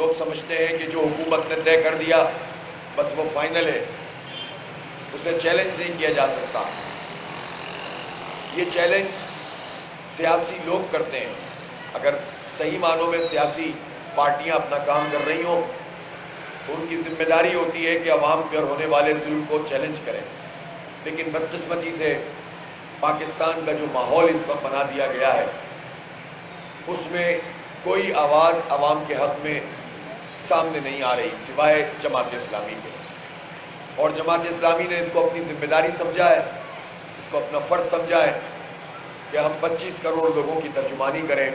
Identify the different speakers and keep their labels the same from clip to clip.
Speaker 1: لوگ سمجھتے ہیں کہ جو حکومت نے طے کر دیا، بس وہ فائنل ہے۔ اسے چیلنج نہیں کیا جا سکتا۔ یہ چیلنج سیاسی لوگ کرتے ہیں۔ اگر صحیح معنوں میں سیاسی پارٹیاں اپنا کام کر رہی ہوں، تو ان کی ذمہ داری ہوتی ہے کہ عوام پر ہونے والے ظلم کو چیلنج کریں۔ لیکن بدقسمتی سے پاکستان کا جو ماحول اس وقت بنا دیا گیا ہے، اس میں کوئی آواز عوام کے حق میں سامنے نہیں آ رہی، سوائے جماعت اسلامی کے۔ اور جماعت اسلامی نے اس کو اپنی ذمہ داری سمجھا ہے اس کو اپنا فرض سمجھا ہے کہ ہم پچیس کروڑ لوگوں کی ترجمانی کریں۔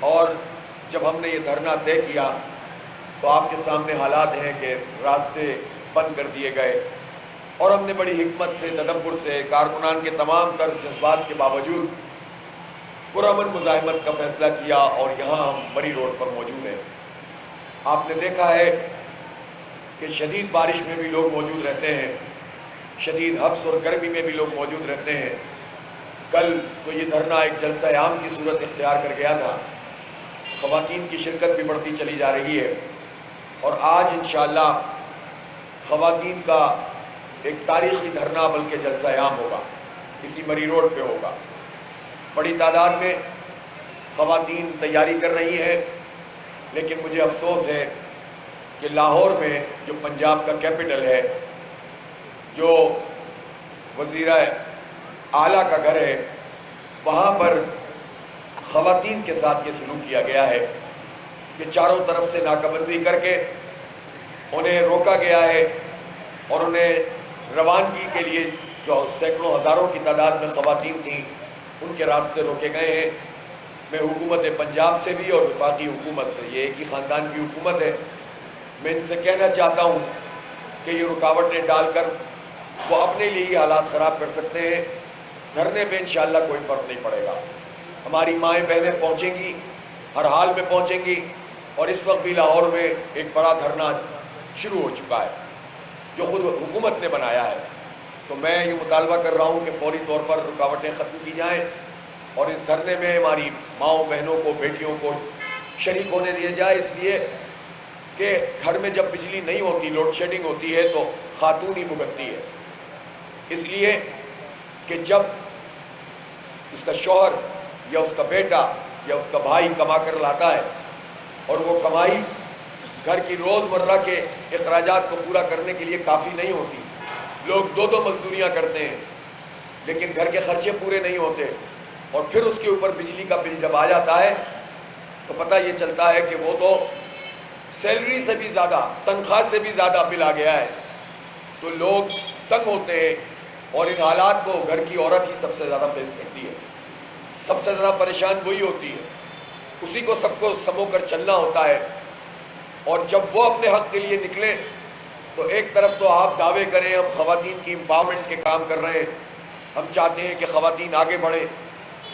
Speaker 1: اور جب ہم نے یہ دھرنا طے کیا تو آپ کے سامنے حالات ہیں کہ راستے بند کر دیے گئے۔ اور ہم نے بڑی حکمت سے، تدبر سے، کارکنان کے تمام تر جذبات کے باوجود پرامن مزاحمت کا فیصلہ کیا اور یہاں ہم بڑی روڈ پر موجود ہیں۔ آپ نے دیکھا ہے کہ شدید بارش میں بھی لوگ موجود رہتے ہیں، شدید حبس اور گرمی میں بھی لوگ موجود رہتے ہیں۔ کل تو یہ دھرنا ایک جلسہ عام کی صورت اختیار کر گیا تھا۔ خواتین کی شرکت بھی بڑھتی چلی جا رہی ہے۔ اور آج انشاءاللہ خواتین کا ایک تاریخی دھرنا بلکہ جلسہ عام ہوگا۔ اسی مری روڈ پہ ہوگا۔ بڑی تعداد میں خواتین تیاری کر رہی ہیں۔ لیکن مجھے افسوس ہے کہ لاہور میں جو پنجاب کا کیپٹل ہے، جو وزیر اعلیٰ کا گھر ہے، وہاں پر خواتین کے ساتھ یہ سلوک کیا گیا ہے کہ چاروں طرف سے ناکہ بندی کر کے انہیں روکا گیا ہے اور انہیں روانگی کے لیے جو سینکڑوں ہزاروں کی تعداد میں خواتین تھیں، ان کے راستے روکے گئے ہیں۔ میں حکومت پنجاب سے بھی اور وفاقی حکومت سے، یہ ایک ہی خاندان کی حکومت ہے۔ میں ان سے کہنا چاہتا ہوں کہ یہ رکاوٹیں ڈال کر وہ اپنے لیے ہی حالات خراب کر سکتے ہیں۔ دھرنے پہ انشاءاللہ کوئی فرق نہیں پڑے گا۔ ہماری مائیں بہنیں پہنچیں گی، ہر حال میں پہنچیں گی اور اس وقت بھی لاہور میں ایک بڑا دھرنا شروع ہو چکا ہے، جو خود حکومت نے بنایا ہے۔ تو میں یہ مطالبہ کر رہا ہوں کہ فوری طور پر رکاوٹیں ختم کی جائیں۔ اور اس دھرنے میں ہماری ماؤں بہنوں کو بیٹیوں کو شریک ہونے دیا جائے۔ اس لیے کہ گھر میں جب بجلی نہیں ہوتی، لوڈ شیڈنگ ہوتی ہے تو خاتون ہی بھگتتی ہے۔ اس لیے کہ جب اس کا شوہر یا اس کا بیٹا یا اس کا بھائی کما کر لاتا ہے اور وہ کمائی گھر کی روز مرہ کے اخراجات کو پورا کرنے کے لیے کافی نہیں ہوتی، لوگ دو دو مزدوریاں کرتے ہیں، لیکن گھر کے خرچے پورے نہیں ہوتے۔ اور پھر اس کے اوپر بجلی کا بل جب آ جاتا ہے، تو پتہ یہ چلتا ہے کہ وہ تو سیلری سے بھی زیادہ، تنخواہ سے بھی زیادہ بل آ گیا ہے۔ تو لوگ تنگ ہوتے ہیں اور ان حالات کو گھر کی عورت ہی سب سے زیادہ فیس کرتی ہے۔ سب سے زیادہ پریشان وہی ہوتی ہے۔ اسی کو سب کو سمو کر چلنا ہوتا ہے۔ اور جب وہ اپنے حق کے لیے نکلیں تو ایک طرف تو آپ دعوے کریں، ہم خواتین کی امپاورمنٹ کے کام کر رہے ہیں۔ ہم چاہتے ہیں کہ خواتین آگے بڑھیں۔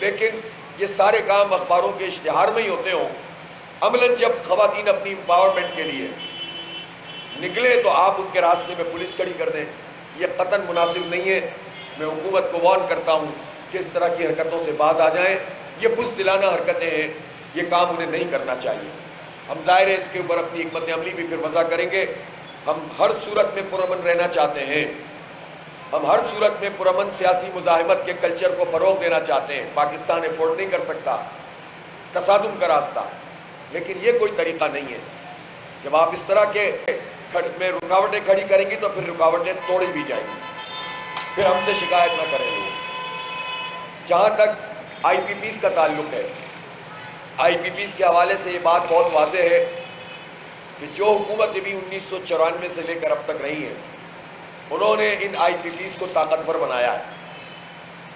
Speaker 1: لیکن یہ سارے کام اخباروں کے اشتہار میں ہی ہوتے ہوں۔ عملاً جب خواتین اپنی امپاورمنٹ کے لیے نکلیں تو آپ ان کے راستے میں پولیس کھڑی کر دیں۔ یہ قطن مناسب نہیں ہے۔ میں حکومت کو وارن کرتا ہوں کہ اس طرح کی حرکتوں سے باز آ جائیں۔ یہ بزدلانہ حرکتیں ہیں۔ یہ کام انہیں نہیں کرنا چاہیے۔ ہم ظاہر ہے اس کے اوپر اپنی حکمت عملی بھی پھر وضع کریں گے۔ ہم ہر صورت میں پرامن رہنا چاہتے ہیں۔ ہم ہر صورت میں پرامن سیاسی مزاحمت کے کلچر کو فروغ دینا چاہتے ہیں۔ پاکستان افورڈ نہیں کر سکتا۔ تصادم کا راستہ۔ لیکن یہ کوئی طریقہ نہیں ہے۔ جب آپ اس طرح کے میں رکاوٹیں کھڑی کریں گی تو پھر رکاوٹیں توڑی بھی جائیں گی۔ پھر ہم سے شکایت نہ کریں گے۔ جہاں تک آئی پی پیز کا تعلق ہے۔ آئی پی پیز کے حوالے سے یہ بات بہت واضح ہے کہ جو حکومت بھی انیس سو چورانوے سے لے کر اب تک رہی ہے انہوں نے ان آئی پی پیز کو طاقتور بنایا ہے۔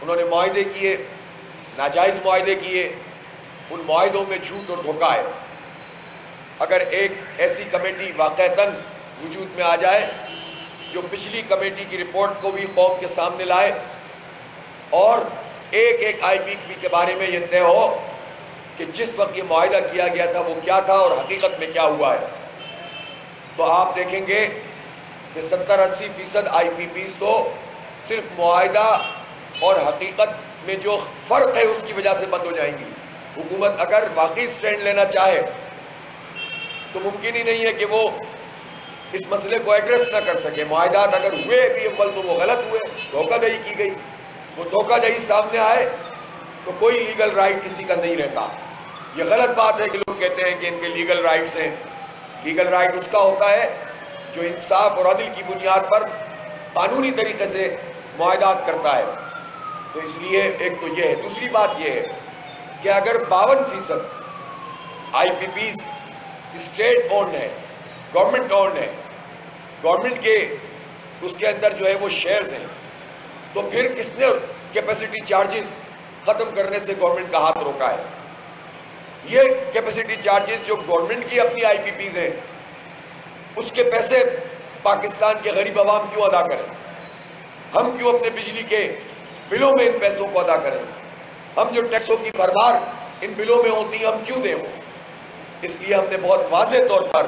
Speaker 1: انہوں نے معاہدے کیے، ناجائز معاہدے کیے، ان معاہدوں میں جھوٹ اور دھوکہ ہے۔ اگر ایک ایسی کمیٹی واقعتاً وجود میں آ جائے جو پچھلی کمیٹی کی رپورٹ کو بھی قوم کے سامنے لائے اور ایک ایک آئی پی پی کے بارے میں یہ طے ہو کہ جس وقت یہ معاہدہ کیا گیا تھا وہ کیا تھا اور حقیقت میں کیا ہوا ہے۔ تو آپ دیکھیں گے کہ ستر اسی فیصد آئی پی پیز تو صرف معاہدہ اور حقیقت میں جو فرق ہے اس کی وجہ سے بند ہو جائیں گی۔ حکومت اگر واقعی سٹینڈ لینا چاہے تو ممکن ہی نہیں ہے کہ وہ اس مسئلے کو ایڈریس نہ کر سکے۔ معاہدات اگر ہوئے بھی اول تو وہ غلط ہوئے، دھوکہ دہی کی گئی۔ وہ دھوکہ دہی سامنے آئے تو کوئی لیگل رائٹ کسی کا نہیں رہتا۔ یہ غلط بات ہے کہ لوگ کہتے ہیں کہ ان کے لیگل رائٹس ہیں۔ لیگل رائٹ اس کا ہوتا ہے جو انصاف اور عدل کی بنیاد پر قانونی طریقے سے معاہدات کرتا ہے۔ تو اس لیے ایک تو یہ ہے، دوسری بات یہ ہے کہ اگر باون فیصد I P Ps state owned ہے گورنمنٹ اونڈ ہے گورنمنٹ کے اس کے اندر جو ہے وہ شیئرز ہیں، تو پھر کس نے کیپیسٹی چارجز ختم کرنے سے گورنمنٹ کا ہاتھ روکا ہے؟ یہ کیپیسٹی چارجز جو گورنمنٹ کی اپنی آئی پی پیز ہیں اس کے پیسے پاکستان کے غریب عوام کیوں ادا کریں؟ ہم کیوں اپنے بجلی کے بلوں میں ان پیسوں کو ادا کریں؟ ہم جو ٹیکسوں کی بھربار ان بلوں میں ہوتی ہم کیوں دیں اس لیے ہم نے بہت واضح طور پر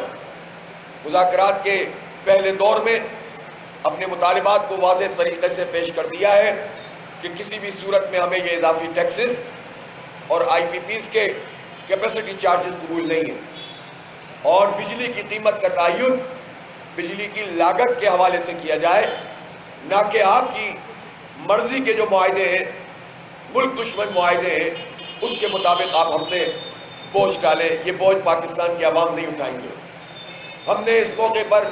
Speaker 1: مذاکرات کے پہلے دور میں اپنے مطالبات کو واضح طریقے سے پیش کر دیا ہے کہ کسی بھی صورت میں ہمیں یہ اضافی ٹیکسز اور آئی پی پیز کے کیپیسٹی چارجز قبول نہیں ہیں۔ اور بجلی کی قیمت کا تعین بجلی کی لاگت کے حوالے سے کیا جائے، نہ کہ آپ کی مرضی کے جو معاہدے ہیں، ملک دشمن معاہدے ہیں، اس کے مطابق آپ ہم نے بوجھ ڈالیں یہ بوجھ پاکستان کی عوام نہیں اٹھائیں گے۔ ہم نے اس موقع پر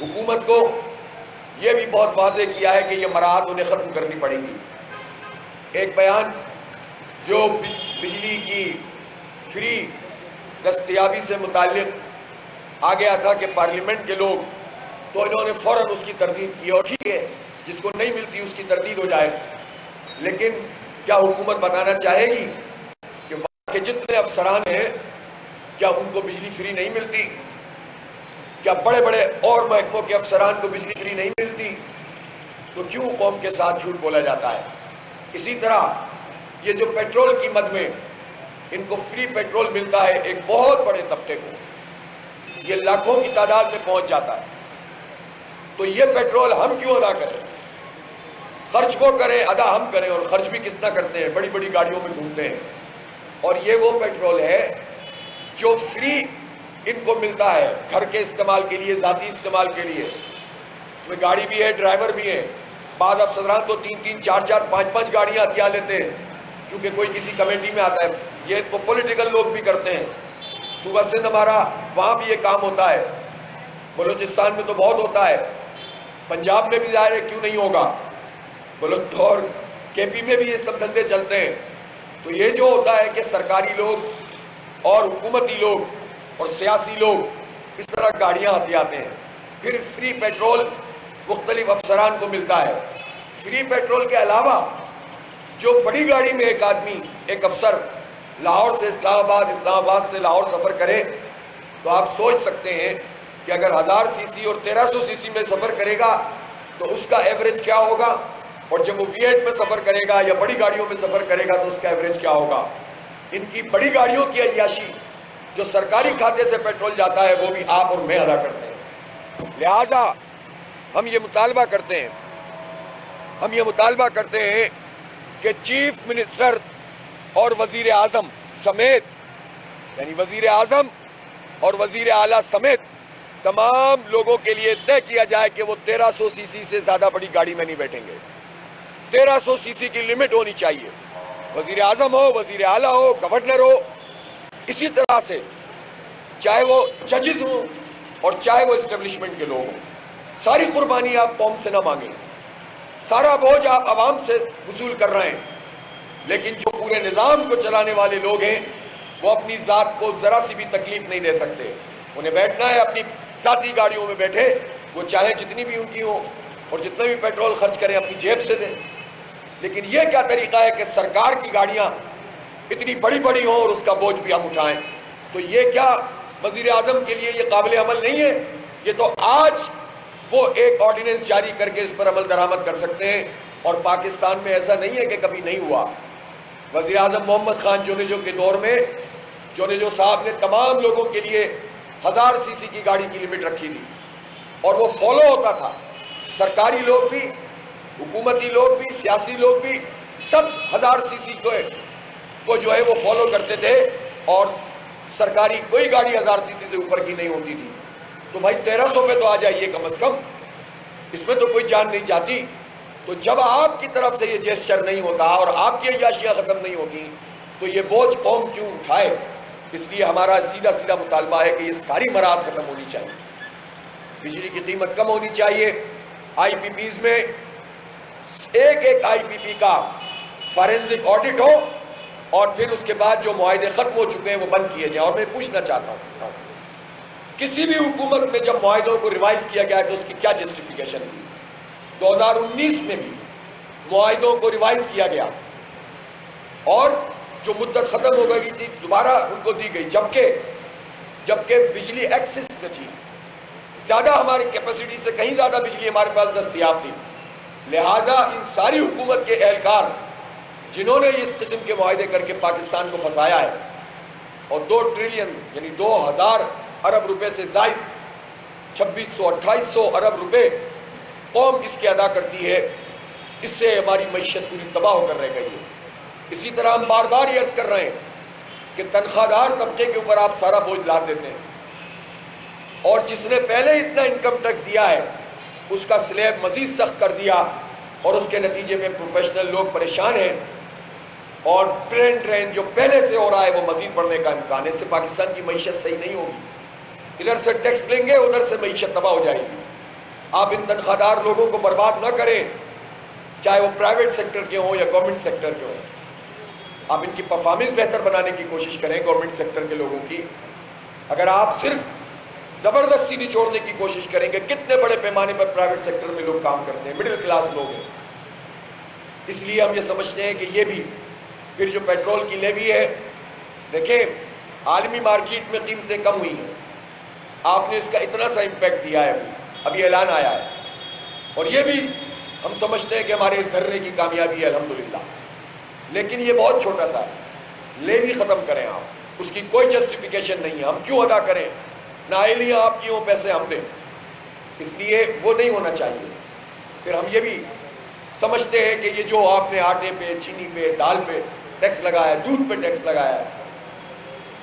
Speaker 1: حکومت کو یہ بھی بہت واضح کیا ہے کہ یہ مراحت انہیں ختم کرنی پڑیں گی۔ ایک بیان جو بجلی کی فری دستیابی سے متعلق آ گیا تھا کہ پارلیمنٹ کے لوگ تو انہوں نے فوراً اس کی تردید کی اور ٹھیک ہے، جس کو نہیں ملتی اس کی تردید ہو جائے۔ لیکن کیا حکومت بتانا چاہے گی کہ وہاں کے جتنے افسران ہیں، کیا ان کو بجلی فری نہیں ملتی؟ کیا بڑے بڑے اور محکموں کے افسران کو بجلی فری نہیں ملتی؟ تو کیوں قوم کے ساتھ جھوٹ بولا جاتا ہے؟ اسی طرح یہ جو پیٹرول کی مد میں ان کو فری پیٹرول ملتا ہے، ایک بہت بڑے طبقے کو۔ یہ لاکھوں کی تعداد میں پہنچ جاتا ہے۔ تو یہ پیٹرول ہم کیوں ادا کریں؟ خرچ کو کریں، ادا ہم کریں اور خرچ بھی کتنا کرتے ہیں؟ بڑی بڑی گاڑیوں میں گھومتے ہیں۔ اور یہ وہ پیٹرول ہے جو فری ان کو ملتا ہے گھر کے استعمال کے لیے، ذاتی استعمال کے لیے۔ اس میں گاڑی بھی ہے، ڈرائیور بھی ہے۔ بعض افسران تو تین تین، چار چار، پانچ پانچ گاڑیاں ہتھیار لیتے ہیں۔ چونکہ کوئی کسی کمیٹی میں آتا ہے۔ یہ تو پولیٹیکل لوگ بھی کرتے ہیں۔ صوبہ سندھ ہمارا، وہاں بھی یہ کام ہوتا ہے۔ بلوچستان میں تو بہت ہوتا ہے۔ پنجاب میں بھی ظاہر ہے کیوں نہیں ہوگا؟ بلوچ اور کے پی میں بھی یہ سب دھندے چلتے ہیں۔ تو یہ جو ہوتا ہے کہ سرکاری لوگ اور حکومتی لوگ اور سیاسی لوگ اس طرح گاڑیاں آتی آتے ہیں۔ پھر فری پیٹرول مختلف افسران کو ملتا ہے۔ فری پیٹرول کے علاوہ جو بڑی گاڑی میں ایک آدمی، ایک افسر لاہور سے اسلام آباد اسلام آباد سے لاہور سفر کرے تو آپ سوچ سکتے ہیں کہ اگر ہزار سی سی اور تیرہ سو سی سی میں سفر کرے گا تو اس کا ایوریج کیا ہوگا؟ اور جب وہ وی ایٹ میں سفر کرے گا یا بڑی گاڑیوں میں سفر کرے گا تو اس کا ایوریج کیا ہوگا؟ ان کی بڑی گاڑیوں کی عیاشی جو سرکاری کھاتے سے پیٹرول جاتا ہے، وہ بھی آپ اور میں ادا کرتے ہیں۔ لہٰذا ہم یہ مطالبہ کرتے ہیں، ہم یہ مطالبہ کرتے ہیں کہ چیف منسٹر اور وزیر اعظم سمیت یعنی وزیر اعظم اور وزیر اعلیٰ سمیت تمام لوگوں کے لیے طے کیا جائے کہ وہ تیرہ سو سی سی سے زیادہ بڑی گاڑی میں نہیں بیٹھیں گے۔ تیرہ سو سی سی کی لمٹ ہونی چاہیے۔ وزیر اعظم ہو، وزیر اعلیٰ ہو، گورنر ہو، اسی طرح سے چاہے وہ ججز ہوں اور چاہے وہ اسٹیبلشمنٹ کے لوگ ہوں۔ ساری قربانی آپ قوم سے نہ مانگیں۔ سارا بوجھ آپ عوام سے وصول کر رہے ہیں۔ لیکن جو پورے نظام کو چلانے والے لوگ ہیں، وہ اپنی ذات کو ذرا سی بھی تکلیف نہیں دے سکتے۔ انہیں بیٹھنا ہے، اپنی ذاتی گاڑیوں میں بیٹھے۔ وہ چاہے جتنی بھی ان کی ہو اور جتنا بھی پیٹرول خرچ کریں، اپنی جیب سے دیں۔ لیکن یہ کیا طریقہ ہے کہ سرکار کی گاڑیاں اتنی بڑی بڑی ہوں اور اس کا بوجھ بھی ہم اٹھائیں؟ تو یہ کیا وزیر اعظم کے لیے یہ قابل عمل نہیں ہے؟ یہ تو آج وہ ایک آرڈیننس جاری کر کے اس پر عمل درآمد کر سکتے ہیں۔ اور پاکستان میں ایسا نہیں ہے کہ کبھی نہیں ہوا۔ وزیر اعظم محمد خان جونیجو کے دور میں جونیجو صاحب نے تمام لوگوں کے لیے ہزار سی سی کی گاڑی کی لمٹ رکھی تھی۔ اور وہ فالو ہوتا تھا۔ سرکاری لوگ بھی، حکومتی لوگ بھی، سیاسی لوگ بھی سب ہزار سی سی کو جو ہے وہ فالو کرتے تھے۔ اور سرکاری کوئی گاڑی ہزار سی سی سے اوپر کی نہیں ہوتی تھی۔ تو بھائی تیرہ سو پہ تو آ جائیے کم از کم۔ اس میں تو کوئی جان نہیں جاتی تو جب آپ کی طرف سے یہ جیسچر نہیں ہوتا اور آپ کی عیاشیاں ختم نہیں ہوتی تو یہ بوجھ قوم کیوں اٹھائے؟ اس لیے ہمارا سیدھا سیدھا مطالبہ ہے کہ یہ ساری مراد ختم ہونی چاہیے۔ بجلی کی قیمت کم ہونی چاہیے۔ آئی پی پیز میں ایک ایک آئی پی پی کا فارنزک آڈٹ ہو اور پھر اس کے بعد جو معاہدے ختم ہو چکے ہیں وہ بند کیے جائیں۔ اور میں پوچھنا چاہتا ہوں، کسی بھی حکومت میں جب معاہدوں کو ریوائز کیا گیا تو اس کی کیا جسٹیفیکیشن تھی؟ دو ہزار انیس میں بھی معاہدوں کو ریوائز کیا گیا اور جو مدت ختم ہو گئی تھی، دوبارہ ان کو دی گئی۔ جبکہ جبکہ بجلی ایکسس میں تھی۔ زیادہ ہماری کیپیسٹی سے کہیں زیادہ بجلی ہمارے پاس دستیاب تھی۔ لہٰذا ان ساری حکومت کے اہلکار جنہوں نے اس قسم کے معاہدے کر کے پاکستان کو پھنسایا ہے اور دو ٹریلین یعنی دو ہزار ارب روپے سے زائد، چھبیس سو، اٹھائیس سو ارب روپے قوم اس کے ادا کرتی ہے، اس سے ہماری معیشت پوری تباہ ہو کر رہ گئی ہے۔ اسی طرح ہم بار بار یہ عرض کر رہے ہیں کہ تنخواہ دار طبقے کے اوپر آپ سارا بوجھ لاد دیتے ہیں۔ اور جس نے پہلے اتنا انکم ٹیکس دیا ہے، اس کا سلیب مزید سخت کر دیا اور اس کے نتیجے میں پروفیشنل لوگ پریشان ہیں۔ اور ٹرین ٹرین جو پہلے سے ہو رہا ہے، وہ مزید بڑھنے کا امکان ہے۔ اس سے پاکستان کی معیشت صحیح نہیں ہوگی۔ ادھر سے ٹیکس لیں گے، ادھر سے معیشت تباہ ہو جائے گی۔ آپ ان تنخواہ دار لوگوں کو برباد نہ کریں، چاہے وہ پرائیویٹ سیکٹر کے ہوں یا گورنمنٹ سیکٹر کے ہوں۔ آپ ان کی پرفارمنس بہتر بنانے کی کوشش کریں گورنمنٹ سیکٹر کے لوگوں کی۔ اگر آپ صرف زبردستی نہیں چھوڑنے کی کوشش کریں گے کتنے بڑے پیمانے پر پرائیویٹ سیکٹر میں لوگ کام کرتے ہیں مڈل کلاس لوگ ہیں۔ اس لیے ہم یہ سمجھتے ہیں کہ یہ بھی پھر جو پیٹرول کی لیوی ہے، دیکھیں، عالمی مارکیٹ میں قیمتیں کم ہوئی ہیں۔ آپ نے اس کا اتنا سا امپیکٹ دیا ہے۔ ابھی ابھی اعلان آیا ہے۔ اور یہ بھی ہم سمجھتے ہیں کہ ہمارے اس ذرے کی کامیابی ہے، الحمدللہ۔ لیکن یہ بہت چھوٹا سا ہے۔ لیوی ختم کریں آپ۔ اس کی کوئی جسٹیفیکیشن نہیں ہے۔ ہم کیوں ادا کریں؟ نہ آپ کی ہوں پیسے ہم دیں؟ اس لیے وہ نہیں ہونا چاہیے۔ پھر ہم یہ بھی سمجھتے ہیں کہ یہ جو آپ نے آٹے پہ، چینی پہ، دال پہ ٹیکس لگایا ہے، دودھ پہ ٹیکس لگایا ہے،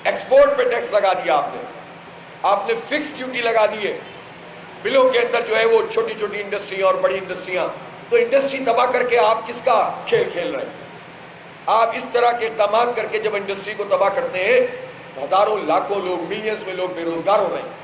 Speaker 1: ایکسپورٹ پہ ٹیکس لگا دیا آپ نے۔ آپ نے فکس ڈیوٹی لگا دی ہے۔ بلوں کے اندر جو ہے وہ چھوٹی چھوٹی انڈسٹریاں اور بڑی انڈسٹریاں۔ تو انڈسٹری تباہ کر کے آپ کس کا کھیل کھیل رہے ہیں؟ آپ اس طرح کے اقدامات کر کے جب انڈسٹری کو تباہ کرتے ہیں، ہزاروں لاکھوں لوگ، ملینز میں لوگ بے روزگار ہو رہے ہیں۔